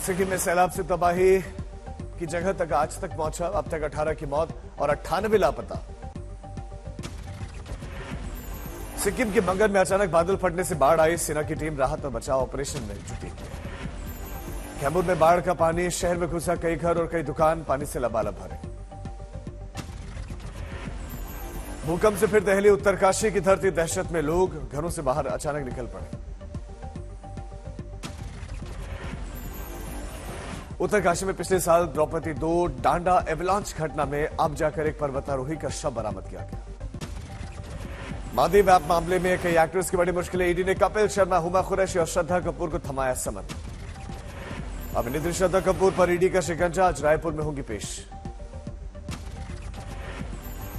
सिक्किम में सैलाब से तबाही की जगह तक आज तक पहुँचा। अब तक 18 की मौत और अट्ठानबे लापता। सिक्किम के मंगन में अचानक बादल फटने से बाढ़ आई। सेना की टीम राहत और बचाव ऑपरेशन में जुटी। कैमूर में बाढ़ का पानी, शहर में घुसा कई घर और कई दुकान, पानी से लबालब भरे। भूकंप से फिर दहली उत्तरकाशी की धरती, दहशत में लोग घरों से बाहर अचानक निकल पड़े। उत्तरकाशी में पिछले साल द्रौपदी दो डांडा एवलांच घटना में अब जाकर एक पर्वतारोही का शव बरामद किया गया। महादेव ऐप मामले में कई एक्टर्स की बड़ी मुश्किलें। ईडी ने कपिल शर्मा, हुमा कुरैशी और श्रद्धा कपूर को थमाया समन। अभिनेत्री श्रद्धा कपूर पर ईडी का शिकंजा, आज रायपुर में होंगी पेश।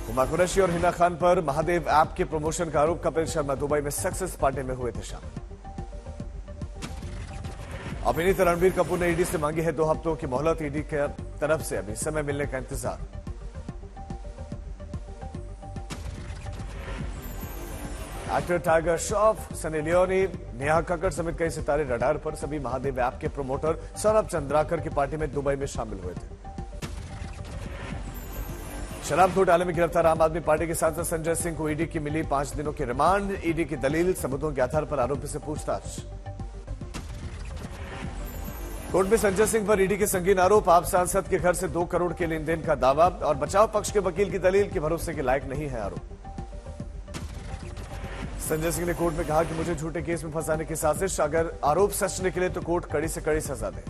हुमा कुरैशी और हिना खान पर महादेव ऐप के प्रमोशन का आरोप, कपिल शर्मा दुबई में सक्सेस पार्टी में हुए थे शामिल। अभिनेता रणबीर कपूर ने ईडी से मांगी है दो हफ्तों की मोहलत, ईडी की तरफ़ से अभी समय मिलने का इंतज़ार। एक्टर टाइगर श्रॉफ, सनी लियोनी, नेहा कक्कड़ समेत कई सितारे रडार पर सभी महादेव ऐप के प्रमोटर सौरभ चंद्राकर की पार्टी में दुबई में शामिल हुए थे। शराब घोटाले में गिरफ़्तार आम आदमी पार्टी के सांसद संजय सिंह को ईडी की मिली पाँच दिनों की रिमांड, ईडी की दलील, सबूतों के आधार पर आरोपी से पूछताछ। कोर्ट में संजय सिंह पर ईडी के संगीन आरोप। आप सांसद के घर से दो करोड़ के लेन देन का दावा और बचाव पक्ष के वकील की दलील के भरोसे के लायक नहीं है आरोप। संजय सिंह ने कोर्ट में कहा कि मुझे झूठे केस में फंसाने की साजिश, अगर आरोप सच निकले तो कोर्ट कड़ी से कड़ी सजा दे।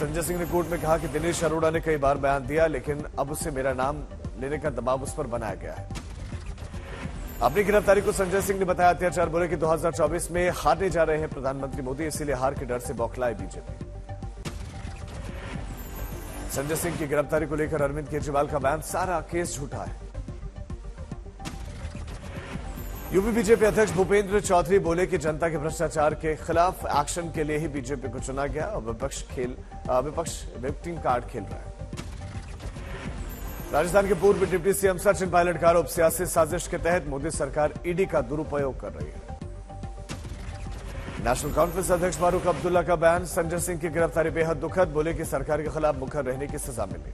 संजय सिंह ने कोर्ट में कहा कि दिनेश अरोड़ा ने कई बार बयान दिया, लेकिन अब उससे मेरा नाम लेने का दबाव उस पर बनाया गया है। अपनी गिरफ्तारी को संजय सिंह ने बताया अत्याचार, बोले कि 2024 में हारने जा रहे हैं प्रधानमंत्री मोदी, इसीलिए हार के डर से बौखलाए बीजेपी। संजय सिंह की गिरफ्तारी को लेकर अरविंद केजरीवाल का बयान, सारा केस झूठा है। यूपी बीजेपी अध्यक्ष भूपेंद्र चौधरी बोले कि जनता के भ्रष्टाचार के खिलाफ एक्शन के लिए ही बीजेपी को चुना गया और विपक्ष खेल विपक्ष विक्टिम कार्ड खेल रहा है। राजस्थान के पूर्व डिप्टी सीएम सचिन पायलट का आरोप, सियासी साजिश के तहत मोदी सरकार ईडी का दुरुपयोग कर रही है। नेशनल कॉन्फ्रेंस अध्यक्ष फारूक अब्दुल्ला का बयान, संजय सिंह की गिरफ्तारी बेहद दुखद, बोले कि सरकार के खिलाफ मुखर रहने की सजा मिली।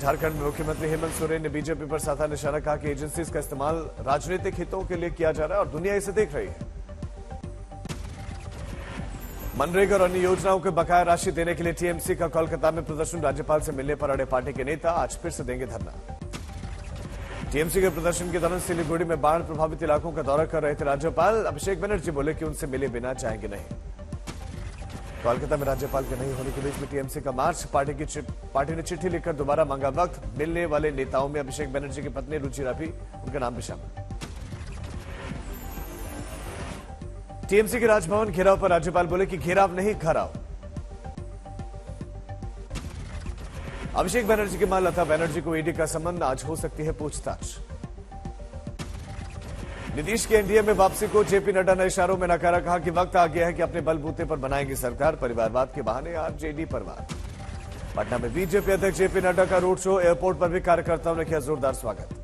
झारखंड में मुख्यमंत्री हेमंत सोरेन ने बीजेपी पर साधा निशाना कहा कि एजेंसीज का इस्तेमाल राजनीतिक हितों के लिए किया जा रहा है और दुनिया इसे देख रही है। मनरेगा और अन्य योजनाओं के बकाया राशि देने के लिए टीएमसी का कोलकाता में प्रदर्शन, राज्यपाल से मिलने पर अड़े पार्टी के नेता आज फिर से देंगे धरना। टीएमसी के प्रदर्शन के दौरान सिलीगुड़ी में बाढ़ प्रभावित इलाकों का दौरा कर रहे थे राज्यपाल। अभिषेक बनर्जी बोले कि उनसे मिले बिना जाएँगे नहीं। कोलकाता में राज्यपाल के नहीं होने के बीच में टीएमसी का मार्च, पार्टी की पार्टी ने चिट्ठी लिखकर दोबारा मांगा वक्त। मिलने वाले नेताओं में अभिषेक बनर्जी की पत्नी रुचि राफी उनका नाम भी शामिल। टीएमसी के राजभवन घेराव पर राज्यपाल बोले कि घेराव नहीं, घराव। अभिषेक बनर्जी की माँ लता बनर्जी को ईडी का संबंध आज हो सकती है पूछताछ। नीतीश के एनडीए में वापसी को जेपी नड्डा ने इशारों में नकारा, कहा कि वक्त आ गया है कि अपने बलबूते पर बनाएँगे सरकार। परिवारवाद के बहाने आरजेडी पर वार। पटना में बीजेपी अध्यक्ष जेपी नड्डा का रोड शो एयरपोर्ट पर भी कार्यकर्ताओं ने किया जोरदार स्वागत।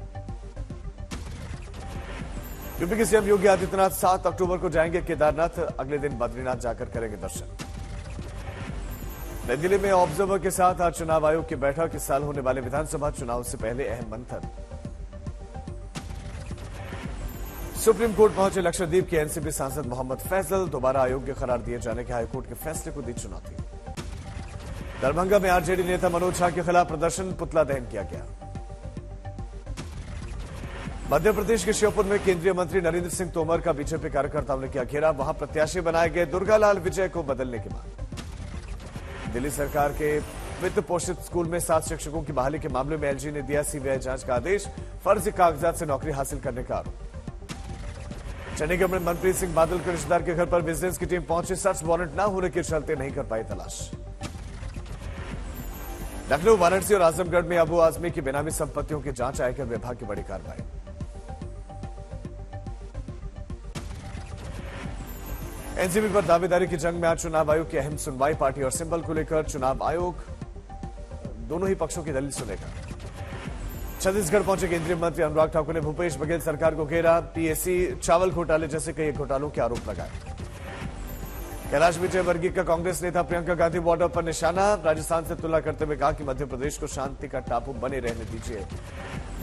यूपी के सीएम योगी आदित्यनाथ सात अक्टूबर को जाएँगे केदारनाथ। अगले दिन बद्रीनाथ जाकर करेंगे दर्शन। नई दिल्ली में ऑब्जर्वर के साथ आज चुनाव आयोग की बैठक। इस साल होने वाले विधानसभा चुनाव से पहले अहम मंथन। सुप्रीम कोर्ट पहुँचे लक्षद्वीप के एनसीपी सांसद मोहम्मद फैजल दोबारा अयोग्य करार दिए जाने के हाईकोर्ट के फैसले को दी चुनौती। दरभंगा में आरजेडी नेता मनोज झा के खिलाफ प्रदर्शन। पुतला दहन किया गया। मध्य प्रदेश के श्योपुर में केंद्रीय मंत्री नरेंद्र सिंह तोमर का बीजेपी कार्यकर्ताओं ने किया घेरा। वहाँ प्रत्याशी बनाए गए दुर्गालाल विजय को बदलने की मांग। दिल्ली सरकार के वित्त पोषित स्कूल में सात शिक्षकों की बहाली के मामले में एलजी ने दिया सीबीआई जाँच का आदेश। फर्जी कागजात से नौकरी हासिल करने का आरोप। चंडीगढ़ में मनप्रीत सिंह बादल के रिश्तेदार के घर पर विजिलेंस की टीम पहुँची। सर्च वारंट न होने के चलते नहीं कर पाई तलाश। लखनऊ, वाराणसी और आजमगढ़ में अबू आजमी की बेनामी संपत्तियों की जाँच आयकर विभाग की बड़ी कार्रवाई। एनसीबी पर दावेदारी की जंग में आज चुनाव आयोग की अहम सुनवाई, पार्टी और सिंबल को लेकर चुनाव आयोग दोनों ही पक्षों की दलील सुनेगा। छत्तीसगढ़ पहुँचे केंद्रीय मंत्री अनुराग ठाकुर ने भूपेश बघेल सरकार को घेरा पीएससी चावल घोटाले जैसे कई घोटालों के आरोप लगाए। कैलाश विजयवर्गीय का कांग्रेस नेता प्रियंका गांधी बॉर्डर पर निशाना, राजस्थान से तुलना करते हुए कहा कि मध्य प्रदेश को शांति का टापू बने रहने दीजिए।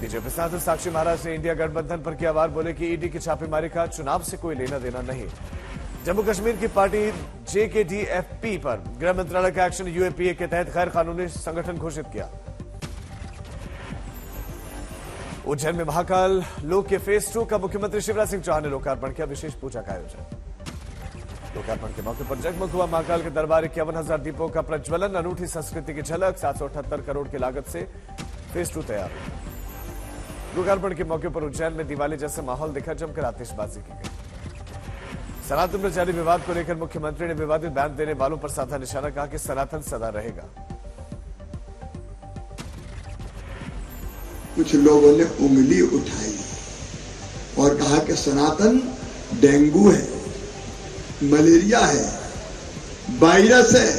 बीजेपी सांसद साक्षी महाराज ने इंडिया गठबंधन पर किया वार, बोले कि ईडी की छापेमारी का चुनाव से कोई लेना देना नहीं। जम्मू कश्मीर की पार्टी जेकेडीएफपी पर गृह मंत्रालय का एक्शन यूएपीए के तहत गैर कानूनी संगठन घोषित किया। उज्जैन में महाकाल लोक के फ़ेज़ टू का मुख्यमंत्री शिवराज सिंह चौहान ने लोकार्पण किया, विशेष पूजा का आयोजन। लोकार्पण के मौके पर जगमग हुआ महाकाल के दरबार, इक्यावन हज़ार दीपों का प्रज्वलन, अनूठी संस्कृति की झलक, सात सौ अठहत्तर करोड़ की लागत से फ़ेज़ टू तैयार। लोकार्पण के मौके पर उज्जैन में दिवाली जैसे माहौल दिखा, जमकर आतिशबाजी की गई। सनातन में जारी विवाद को लेकर मुख्यमंत्री ने विवादित बयान देने वालों पर साधा निशाना कहा कि सनातन सदा रहेगा। कुछ लोगों ने उंगली उठाई और कहा कि सनातन डेंगू है, मलेरिया है, वायरस है,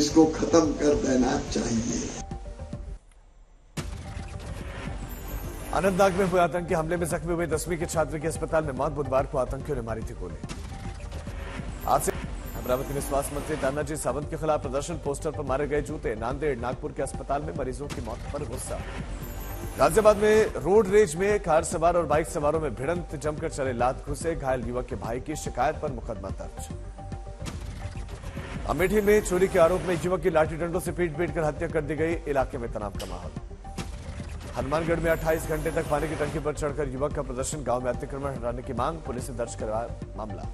इसको खत्म कर देना चाहिए। अनंतनाग में हुए आतंकी हमले में जख्मी हुए दसवीं के छात्र की अस्पताल में मौत बुधवार को आतंकियों ने मारी थी गोली। आज से अमरावती में स्वास्थ्य मंत्री तानाजी सावंत के खिलाफ प्रदर्शन पोस्टर पर मारे गए जूते। नांदेड़, नागपुर के अस्पताल में मरीजों की मौत पर गुस्सा। गाजियाबाद में रोड रेज में कार सवार और बाइक सवारों में भिड़ंत। जमकर चले लात घुसे घायल युवक के भाई की शिकायत पर मुकदमा दर्ज। अमेठी में चोरी के आरोप में युवक की लाठी डंडों से पीट पीट कर हत्या कर दी गई। इलाके में तनाव का माहौल। हनुमानगढ़ में 28 घंटे तक पानी की टंकी पर चढ़कर युवक का प्रदर्शन गाँव में अतिक्रमण हटाने की मांग, पुलिस ने दर्ज करवाया मामला।